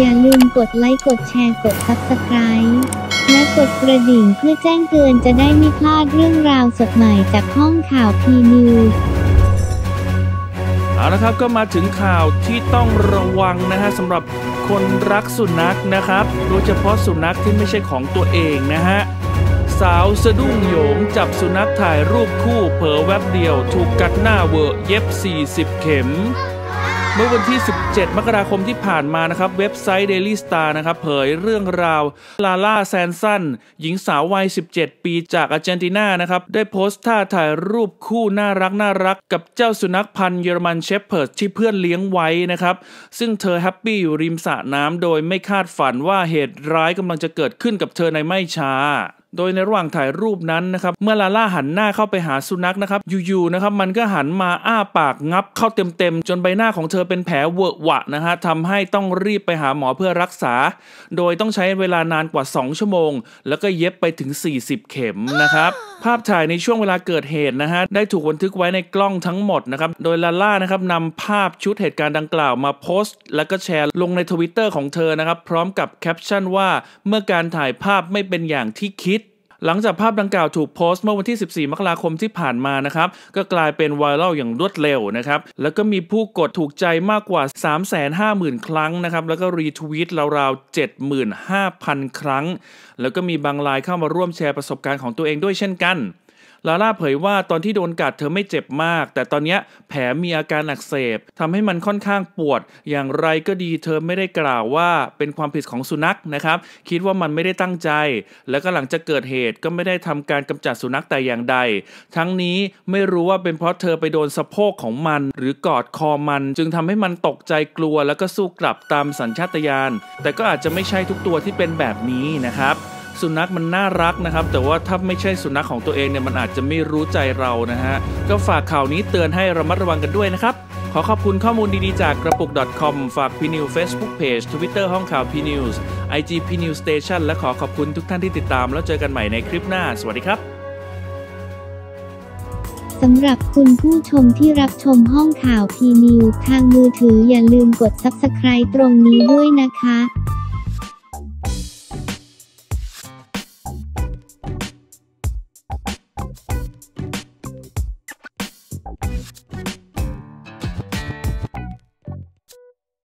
อย่าลืมกดไลค์ กดแชร์ กด Subscribe และกดกระดิ่งเพื่อแจ้งเตือนจะได้ไม่พลาดเรื่องราวสดใหม่จากห้องข่าวพีนิวเอาละครับก็มาถึงข่าวที่ต้องระวังนะฮะสำหรับคนรักสุนัขนะครับ โดยเฉพาะสุนัขที่ไม่ใช่ของตัวเองนะฮะสาวสะดุ้งโยงจับสุนัขถ่ายรูปคู่เผลอแวบเดียว ถูกกัดหน้าเวอร์เย็บ 40 เข็ม เมื่อวันที่ 17 มกราคมที่ผ่านมานะครับ เว็บไซต์ Daily Star นะครับ เผยเรื่องราว ลาล่าแซนสันหญิงสาววัย 17 ปีจากอาร์เจนตินานะครับ ได้โพสต์ท่าถ่ายรูปคู่น่ารักน่ารัก กับเจ้าสุนัขพันธุ์ German Shepherd ที่เพื่อนเลี้ยงไว้นะครับ ซึ่งเธอ happy อยู่ริมสระน้ำโดยไม่คาดฝันว่าเหตุร้ายกำลังจะเกิดขึ้นกับเธอในไม่ช้า โดยในระหว่างถ่ายรูปนั้นนะครับเมื่อลาล่าหันหน้าเข้าไปหาสุนัขนะครับอยู่ๆนะครับมันก็หันมาอ้าปากงับเข้าเต็มๆ จนใบหน้าของเธอเป็นแผลเหวอะหวะนะฮะทำให้ต้องรีบไปหาหมอเพื่อรักษา โดยต้องใช้เวลานานกว่า 2 ชั่วโมง แล้วก็เย็บไปถึง 40 เข็มนะครับภาพถ่ายในช่วงเวลาเกิดเหตุนะฮะได้ถูกบันทึกไว้ในกล้องทั้งหมดนะครับโดยลาล่านะครับนำภาพชุดเหตุการณ์ดังกล่าวมาโพสต์ แล้วก็แชร์ลงในทวิตเตอร์ของเธอนะครับพร้อมกับแคปชั่นว่าเมื่อการถ่ายภาพไม่เป็นอย่างที่คิด หลังจากภาพดังกล่าวถูกโพสต์เมื่อวันที่ 14 มกราคมที่ผ่านมานะครับ ก็กลายเป็นไวรัลอย่างรวดเร็วนะครับ แล้วก็มีผู้กดถูกใจมากกว่า 350,000 ครั้งนะครับ แล้วก็รีทวีตราวๆ 75,000 ครั้ง แล้วก็มีบางรายเข้ามาร่วมแชร์ประสบการณ์ของตัวเองด้วยเช่นกัน ลาล่าเผยว่าตอนที่โดนกัดเธอไม่เจ็บมาก แต่ตอนนี้แผลมีอาการอักเสบทำให้มันค่อนข้างปวด อย่างไรก็ดีเธอไม่ได้กล่าวว่าเป็นความผิดของสุนัขนะครับ คิดว่ามันไม่ได้ตั้งใจ แล้วก็หลังจากเกิดเหตุก็ไม่ได้ทำการกำจัดสุนัขแต่อย่างใด ทั้งนี้ไม่รู้ว่าเป็นเพราะเธอไปโดนสะโพกของมัน หรือกอดคอมัน จึงทำให้มันตกใจกลัว แล้วก็สู้กลับตามสัญชาตญาณแต่ก็อาจจะไม่ใช่ทุกตัวที่เป็นแบบนี้นะครับ สุนัขมันน่ารักนะครับ แต่ว่าถ้าไม่ใช่สุนัขของตัวเองเนี่ยมันอาจจะไม่รู้ใจเรานะฮะก็ฝากข่าวนี้เตือนให้ระมัดระวังกันด้วยนะครับ ขอขอบคุณข้อมูลดีๆจากกระปุก .com ฝากพีนิวส์ Facebook page ทวิตเตอร์ห้องข่าวพีนิวส์ IG P News Station และขอขอบคุณทุกท่านที่ติดตาม แล้วเจอกันใหม่ในคลิปหน้า สวัสดีครับสำหรับคุณผู้ชมที่รับชมห้องข่าวพีนิวส์ทางมือถืออย่าลืมกด Subscribe ตรงนี้ด้วยนะคะ